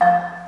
Música